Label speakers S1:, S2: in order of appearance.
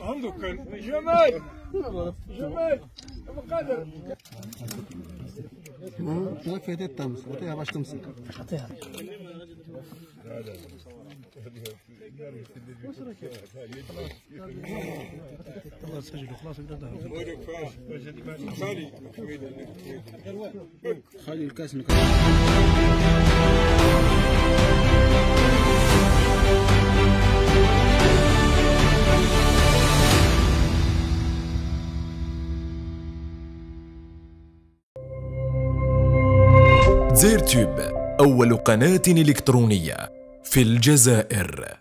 S1: هم دكان جمال جمال ابو قادر
S2: وقفت التمس اعطيها باش تمسك
S3: خلاص
S2: خلي الكاس
S4: زير تيوب أول قناة إلكترونية. في الجزائر.